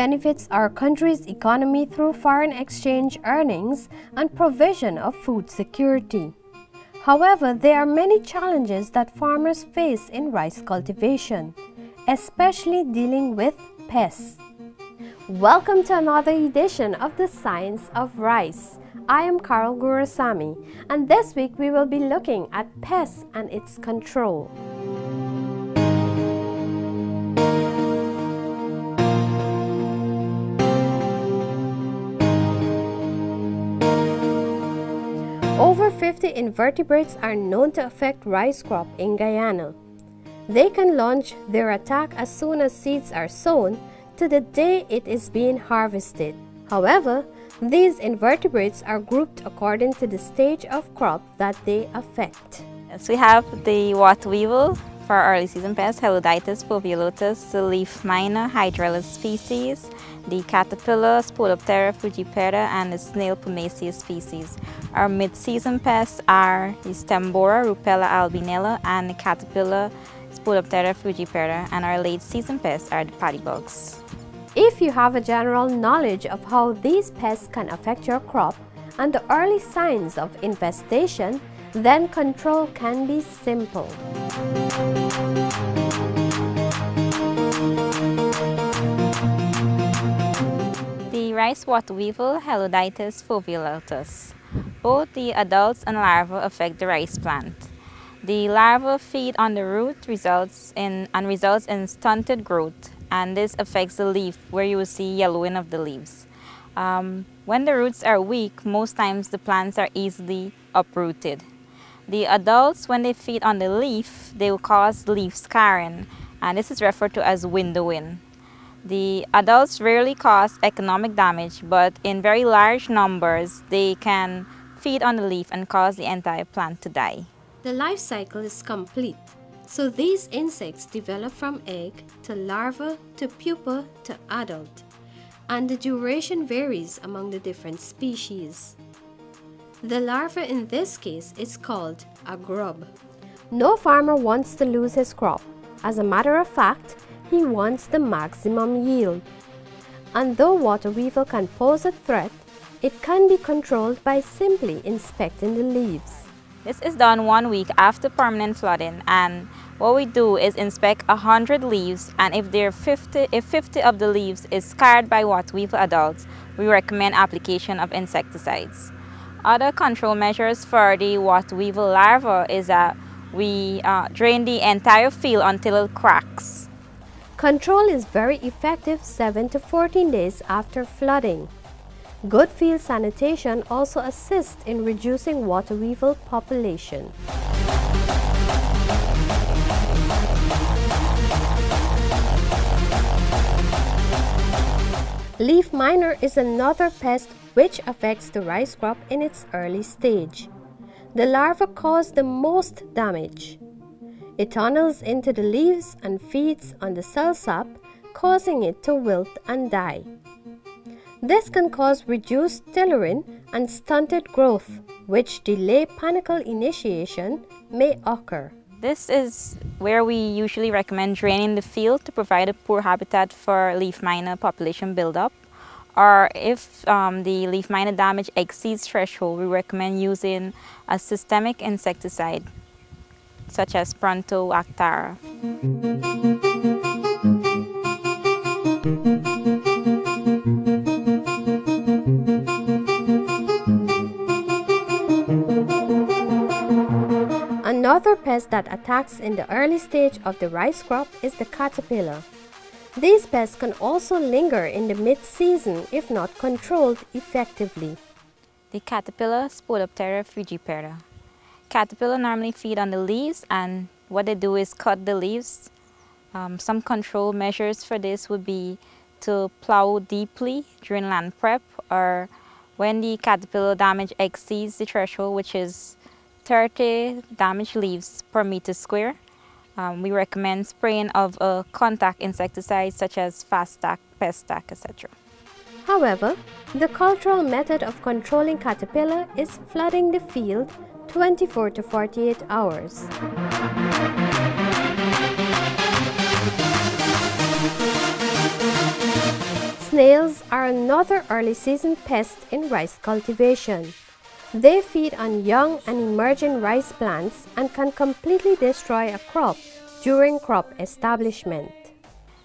Benefits our country's economy through foreign exchange earnings and provision of food security. However, there are many challenges that farmers face in rice cultivation, especially dealing with pests. Welcome to another edition of the Science of Rice. I am Carol Gurusamy, and this week we will be looking at pests and its control. 50 invertebrates are known to affect rice crop in Guyana. They can launch their attack as soon as seeds are sown to the day it is being harvested. However, these invertebrates are grouped according to the stage of crop that they affect. Yes, we have the water weevil for our early season pests, foveolatus, the leaf miner, Hydrellia species, the caterpillar, Spodoptera frugiperda, and the snail Pomacea species. Our mid-season pests are the stem borer, Rupela albinella, and the caterpillar, Spodoptera frugiperda, and our late season pests are the paddy bugs. If you have a general knowledge of how these pests can affect your crop and the early signs of infestation, then control can be simple. The rice water weevil, Helodytes foveolatus. Both the adults and larvae affect the rice plant. The larvae feed on the root results in, and results in stunted growth and this affects the leaf where you will see yellowing of the leaves. Um, when the roots are weak, most times the plants are easily uprooted. The adults, when they feed on the leaf, they will cause leaf scarring, and this is referred to as windowing. The adults rarely cause economic damage, but in very large numbers, they can feed on the leaf and cause the entire plant to die. The life cycle is complete so these insects develop from egg to larva to pupa to adult, and the duration varies among the different species. The larva in this case is called a grub. No farmer wants to lose his crop. As a matter of fact, he wants the maximum yield. And though water weevil can pose a threat, it can be controlled by simply inspecting the leaves. This is done one week after permanent flooding and what we do is inspect 100 leaves and if, there 50, if 50 of the leaves is scarred by water weevil adults, we recommend application of insecticides. Other control measures for the water weevil larva is that we uh, drain the entire field until it cracks. Control is very effective 7 to 14 days after flooding. Good field sanitation also assists in reducing water weevil population. Leaf miner is another pest which affects the rice crop in its early stage. The larva cause the most damage. It tunnels into the leaves and feeds on the cell sap, causing it to wilt and die. This can cause reduced tillering and stunted growth, which delay panicle initiation may occur. This is where we usually recommend draining the field to provide a poor habitat for leaf miner population buildup. Or if um, the leaf miner damage exceeds threshold, we recommend using a systemic insecticide such as Pronto Actara. Another pest that attacks in the early stage of the rice crop is the caterpillar. These pests can also linger in the mid-season if not controlled effectively. The caterpillar Spodoptera frugiperda. Caterpillar normally feed on the leaves and what they do is cut the leaves. Um, some control measures for this would be to plow deeply during land prep or when the caterpillar damage exceeds the threshold which is 30 damaged leaves per meter square. Um, we recommend spraying of a contact insecticide such as Fastac, Pestac, etc. However, the cultural method of controlling caterpillar is flooding the field 24 to 48 hours. Snails are another early season pest in rice cultivation. They feed on young and emerging rice plants and can completely destroy a crop during crop establishment.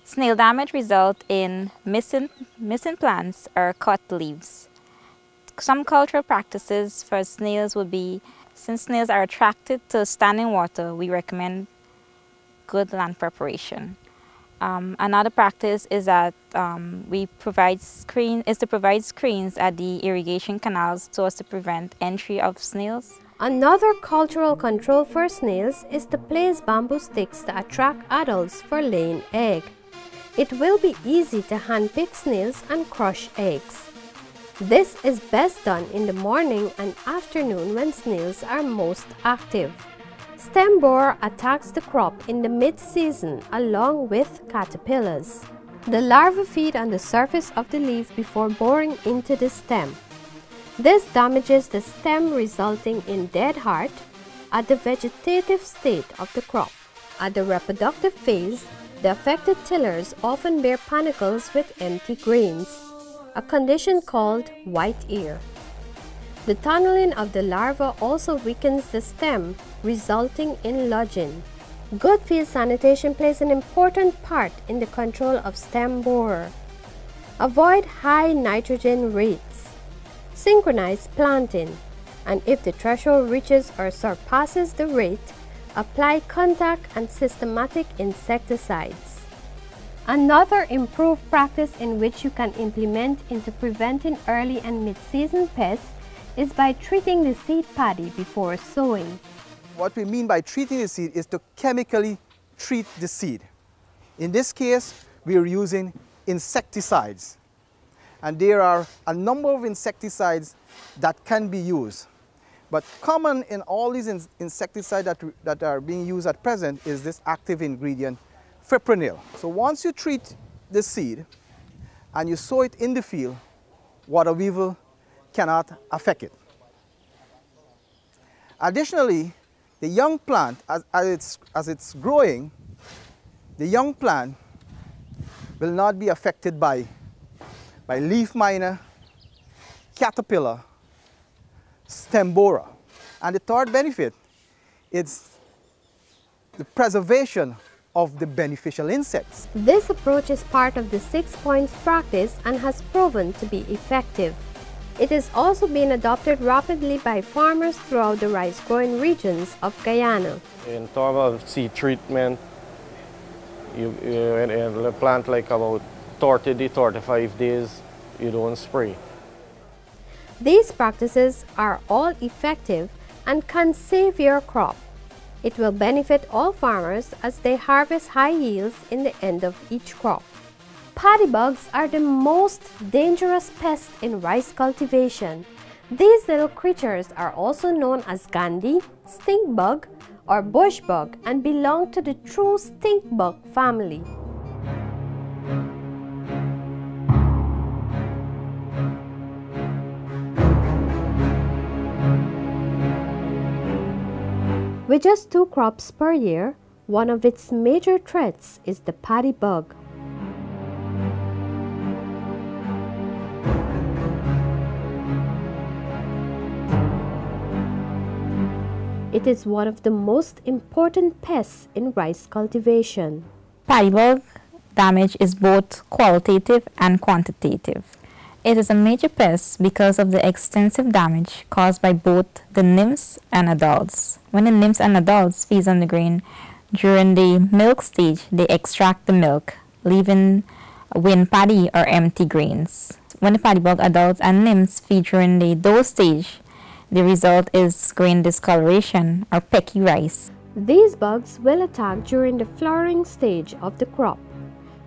Snail damage results in missing, missing plants or cut leaves. Some cultural practices for snails would be, since snails are attracted to standing water, we recommend good land preparation. Um, another practice is that um, we provide screen is to provide screens at the irrigation canals so as to prevent entry of snails. Another cultural control for snails is to place bamboo sticks to attract adults for laying egg. It will be easy to handpick snails and crush eggs. This is best done in the morning and afternoon when snails are most active. Stem borer attacks the crop in the mid-season along with caterpillars. The larvae feed on the surface of the leaf before boring into the stem. This damages the stem resulting in dead heart at the vegetative state of the crop. At the reproductive phase, the affected tillers often bear panicles with empty grains, a condition called white ear. The tunneling of the larva also weakens the stem, resulting in lodging. Good field sanitation plays an important part in the control of stem borer. Avoid high nitrogen rates. Synchronize planting, and if the threshold reaches or surpasses the rate, apply contact and systematic insecticides. Another improved practice in which you can implement into preventing early and mid-season pests is by treating the seed paddy before sowing. What we mean by treating the seed is to chemically treat the seed. In this case, we are using insecticides. And there are a number of insecticides that can be used. But common in all these in insecticides that, that are being used at present is this active ingredient, fipronil. So once you treat the seed and you sow it in the field, water weevil cannot affect it. Additionally, the young plant, as, as, it's, as it's growing, the young plant will not be affected by, by leaf miner, caterpillar, stem borer. And the third benefit is the preservation of the beneficial insects. This approach is part of the six points practice and has proven to be effective. It is also being adopted rapidly by farmers throughout the rice growing regions of Guyana. In terms of seed treatment, you, you the plant like about 30 to 35 days, you don't spray. These practices are all effective and can save your crop. It will benefit all farmers as they harvest high yields in the end of each crop. Paddy bugs are the most dangerous pest in rice cultivation. These little creatures are also known as Gandhi, stink bug, or bush bug and belong to the true stink bug family. With just two crops per year, one of its major threats is the paddy bug. It is one of the most important pests in rice cultivation. Paddybug damage is both qualitative and quantitative. It is a major pest because of the extensive damage caused by both the nymphs and adults. When the nymphs and adults feed on the grain, during the milk stage, they extract the milk, leaving win paddy or empty grains. When the paddybug adults and nymphs feed during the dough stage, the result is grain discoloration or pecky rice. These bugs will attack during the flowering stage of the crop,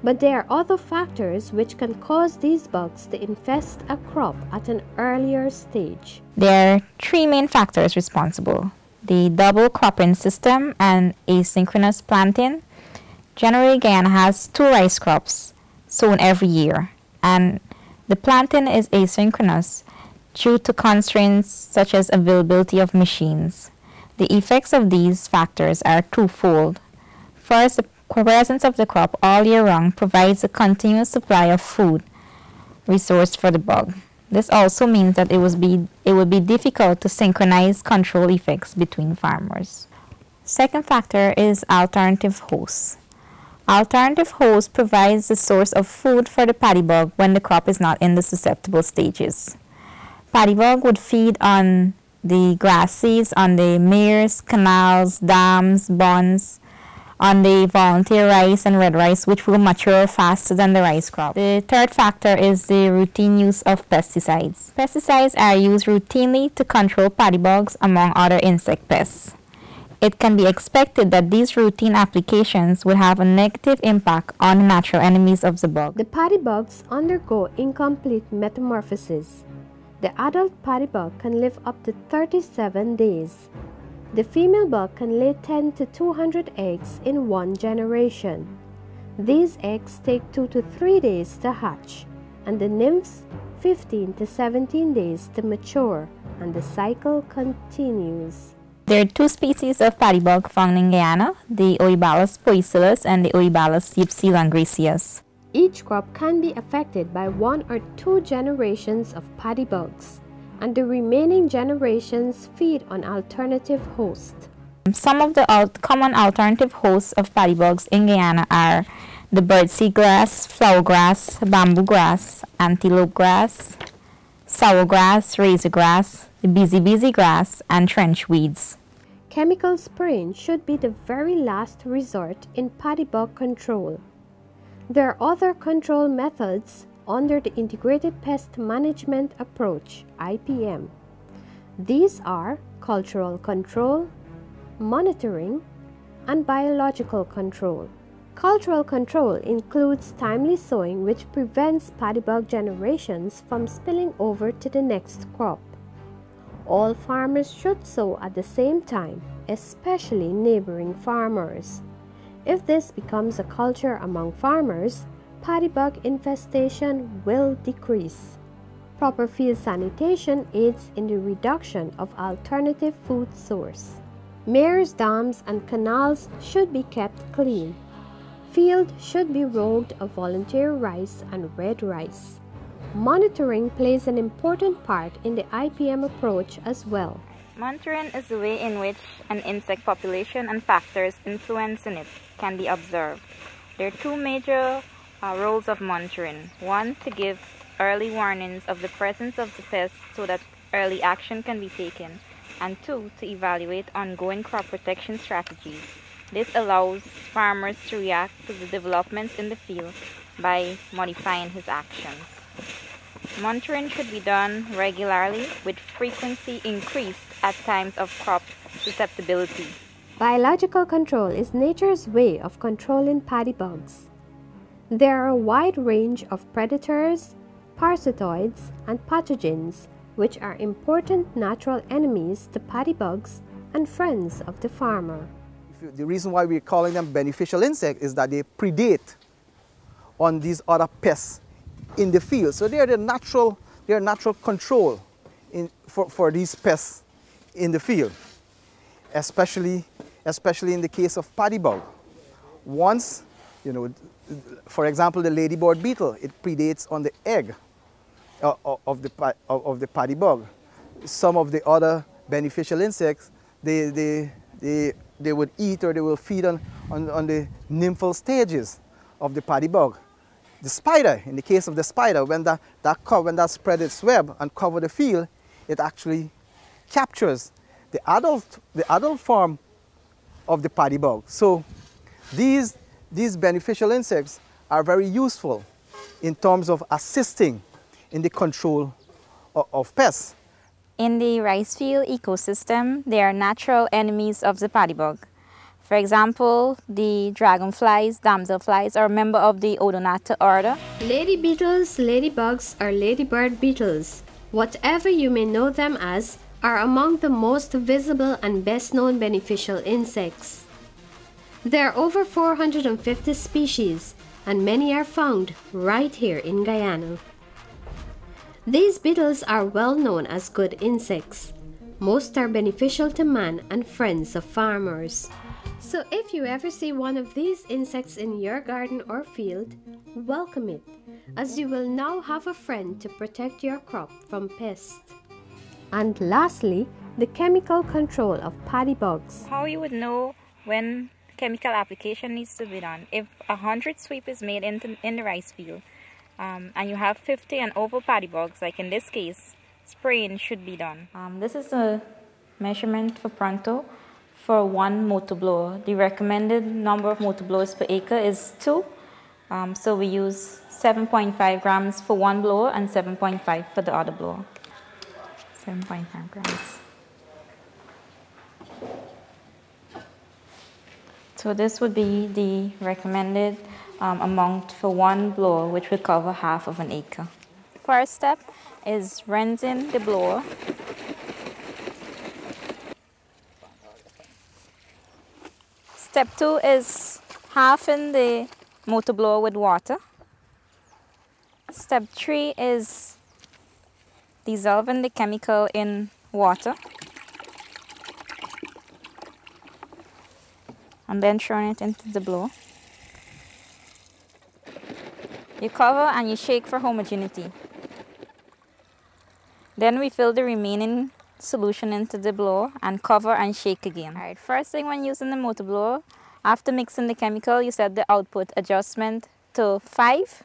but there are other factors which can cause these bugs to infest a crop at an earlier stage. There are three main factors responsible. The double cropping system and asynchronous planting. Generally, Guyana has two rice crops sown every year, and the planting is asynchronous due to constraints such as availability of machines. The effects of these factors are twofold. First, the presence of the crop all year round provides a continuous supply of food resource for the bug. This also means that it, was be, it would be difficult to synchronize control effects between farmers. Second factor is alternative hosts. Alternative host provides the source of food for the paddy bug when the crop is not in the susceptible stages. Paddy bug would feed on the grass seeds on the meres, canals, dams, bonds, on the volunteer rice and red rice, which will mature faster than the rice crop. The third factor is the routine use of pesticides. Pesticides are used routinely to control paddy bugs among other insect pests. It can be expected that these routine applications will have a negative impact on natural enemies of the bug. The paddy bugs undergo incomplete metamorphosis. The adult paddy bug can live up to 37 days. The female bug can lay 10 to 200 eggs in one generation. These eggs take 2 to 3 days to hatch, and the nymphs 15 to 17 days to mature, and the cycle continues. There are two species of paddy bug found in Guyana, the Oebalus poecilus and the Oebalus ypsilongriseus. Each crop can be affected by one or two generations of paddy bugs and the remaining generations feed on alternative hosts. Some of the common alternative hosts of paddy bugs in Guyana are the birdseed grass, flower grass, bamboo grass, antelope grass, sour grass, razor grass, the busy busy grass, and trench weeds. Chemical spraying should be the very last resort in paddy bug control. There are other control methods under the Integrated Pest Management Approach IPM. These are cultural control, monitoring, and biological control. Cultural control includes timely sowing which prevents paddy bug generations from spilling over to the next crop. All farmers should sow at the same time, especially neighboring farmers. If this becomes a culture among farmers, paddy bug infestation will decrease. Proper field sanitation aids in the reduction of alternative food source. Meres, dams, and canals should be kept clean. Field should be rolled of volunteer rice and red rice. Monitoring plays an important part in the IPM approach as well. Monitoring is the way in which an insect population and factors influencing it can be observed. There are two major uh, roles of monitoring. One, to give early warnings of the presence of the pest so that early action can be taken. And two, to evaluate ongoing crop protection strategies. This allows farmers to react to the developments in the field by modifying his actions. Monitoring should be done regularly with frequency increased at times of crop susceptibility. Biological control is nature's way of controlling paddy bugs. There are a wide range of predators, parasitoids, and pathogens which are important natural enemies to paddy bugs and friends of the farmer. The reason why we're calling them beneficial insects is that they predate on these other pests in the field. So they're the natural, they're natural control in, for, for these pests in the field, especially, especially in the case of paddy bug. Once, you know, for example, the ladybird beetle, it predates on the egg uh, of the, of the paddy bug. Some of the other beneficial insects, they, they, they, they would eat or they will feed on, on, on the nymphal stages of the paddy bug. The spider, in the case of the spider, when that, that, when that spread its web and cover the field, it actually captures the adult, the adult form of the paddy bug. So these these beneficial insects are very useful in terms of assisting in the control of, of pests. In the rice field ecosystem, they are natural enemies of the paddy bug. For example, the dragonflies, damselflies are a member of the Odonata order. Lady beetles, ladybugs, or ladybird beetles, whatever you may know them as, are among the most visible and best known beneficial insects. There are over 450 species and many are found right here in Guyana. These beetles are well known as good insects. Most are beneficial to man and friends of farmers. So if you ever see one of these insects in your garden or field, welcome it, as you will now have a friend to protect your crop from pests. And lastly, the chemical control of paddy bugs. How you would know when chemical application needs to be done. If a hundred sweep is made in the, in the rice field um, and you have 50 and over paddy bugs, like in this case, spraying should be done. Um, this is a measurement for Pronto for one motor blower. The recommended number of motor blowers per acre is two. Um, so we use 7.5 grams for one blower and 7.5 for the other blower. 7.5 grams. So this would be the recommended um, amount for one blower, which would cover half of an acre. First step is rinsing the blower. Step two is halving the motor blower with water. Step three is dissolving the chemical in water. and then throwing it into the blower. You cover and you shake for homogeneity. Then we fill the remaining solution into the blower and cover and shake again. Alright, first thing when using the motor blower, after mixing the chemical, you set the output adjustment to 5.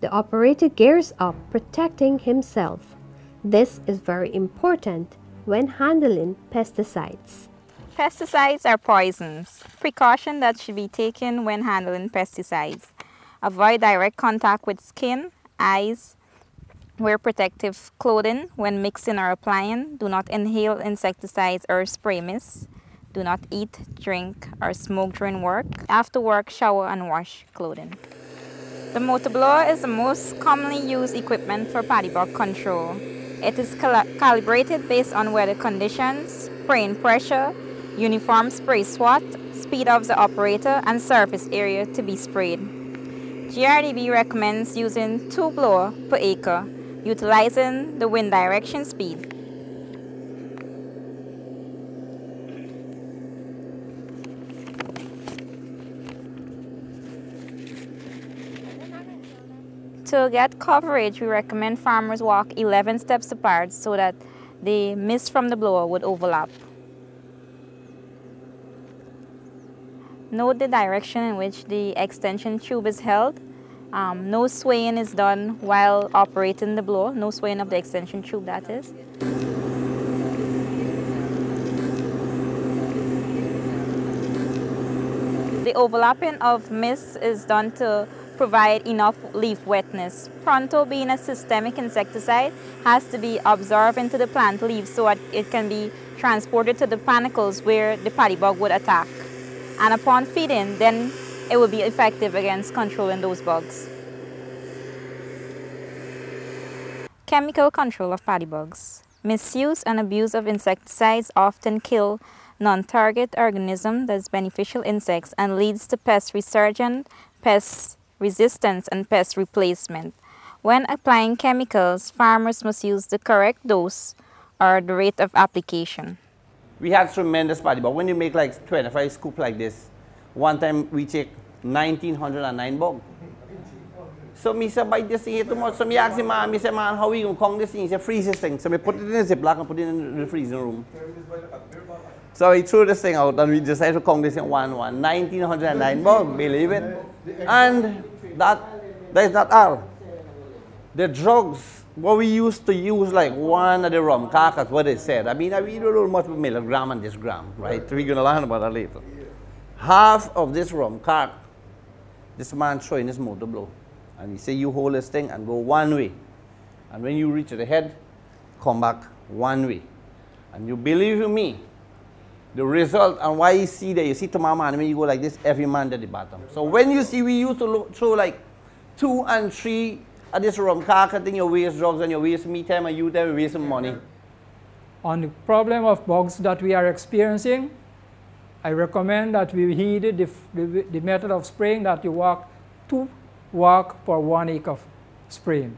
The operator gears up, protecting himself. This is very important when handling pesticides. Pesticides are poisons. Precaution that should be taken when handling pesticides. Avoid direct contact with skin, eyes. Wear protective clothing when mixing or applying. Do not inhale insecticides or spray mist. Do not eat, drink, or smoke during work. After work, shower and wash clothing. The motor blower is the most commonly used equipment for paddy bug control. It is cal calibrated based on weather conditions, spraying pressure, uniform spray swat, speed of the operator, and surface area to be sprayed. GRDB recommends using two blower per acre, utilizing the wind direction speed. To get coverage, we recommend farmers walk 11 steps apart so that the mist from the blower would overlap. Note the direction in which the extension tube is held. Um, no swaying is done while operating the blower, no swaying of the extension tube that is. The overlapping of mist is done to provide enough leaf wetness. Pronto being a systemic insecticide has to be absorbed into the plant leaves so it can be transported to the panicles where the paddy bug would attack and upon feeding then it will be effective against controlling those bugs. Chemical control of paddy bugs. Misuse and abuse of insecticides often kill non-target organisms that's beneficial insects and leads to pest resurgence, pest resistance and pest replacement. When applying chemicals, farmers must use the correct dose or the rate of application we had tremendous party, but when you make like 25 scoop like this, one time we take 1909 bug. So me said, buy this thing here tomorrow. So me asked him, man, me said, man, how we gonna count this thing? He said, freeze this thing. So me put it in a Ziploc and put it in the freezing room. So he threw this thing out and we decided to count this in one one. 1909 bug, believe it? And that, that is not all. The drugs what we used to use like one of the rum carcass, what they said. I mean, we don't know much about milligram and this gram, right? We're going to learn about that later. Half of this rum carc, this man showing his motor blow. And he say, you hold this thing and go one way. And when you reach the head, come back one way. And you believe me, the result and why you see that, you see to my man, when you go like this, every man at the bottom. So when you see, we used to throw like two and three at this rum carcass thing, you waste drugs and you waste me time and you time, waste money. On the problem of bugs that we are experiencing, I recommend that we heed the, the, the method of spraying that you walk two walk per one acre of spraying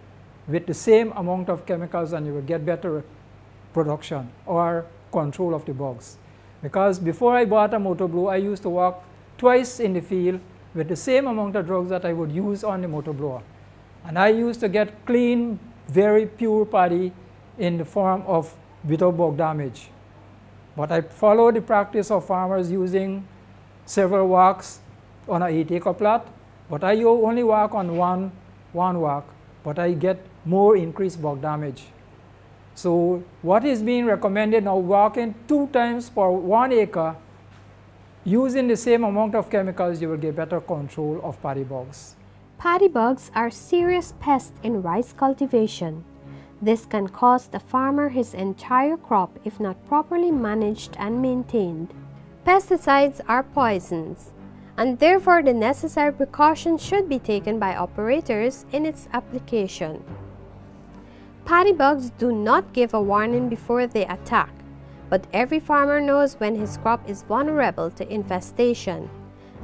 with the same amount of chemicals and you will get better production or control of the bugs. Because before I bought a motor blower, I used to walk twice in the field with the same amount of drugs that I would use on the motor blower. And I used to get clean, very pure paddy in the form of without bug damage. But I follow the practice of farmers using several walks on an 8 acre plot, but I only walk on one, one walk, but I get more increased bug damage. So what is being recommended now, walking two times per one acre, using the same amount of chemicals, you will get better control of paddy bugs. Paddy bugs are serious pests in rice cultivation. This can cost the farmer his entire crop if not properly managed and maintained. Pesticides are poisons, and therefore the necessary precautions should be taken by operators in its application. Paddy bugs do not give a warning before they attack, but every farmer knows when his crop is vulnerable to infestation.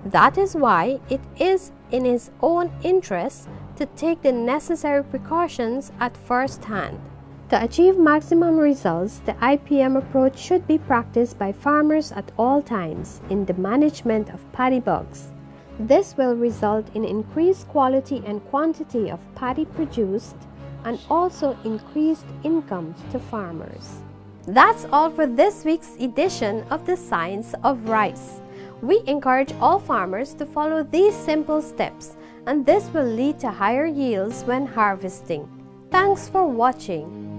That is why it is in his own interest to take the necessary precautions at first hand. To achieve maximum results, the IPM approach should be practiced by farmers at all times in the management of paddy bugs. This will result in increased quality and quantity of paddy produced and also increased income to farmers. That's all for this week's edition of the Science of Rice. We encourage all farmers to follow these simple steps and this will lead to higher yields when harvesting. Thanks for watching.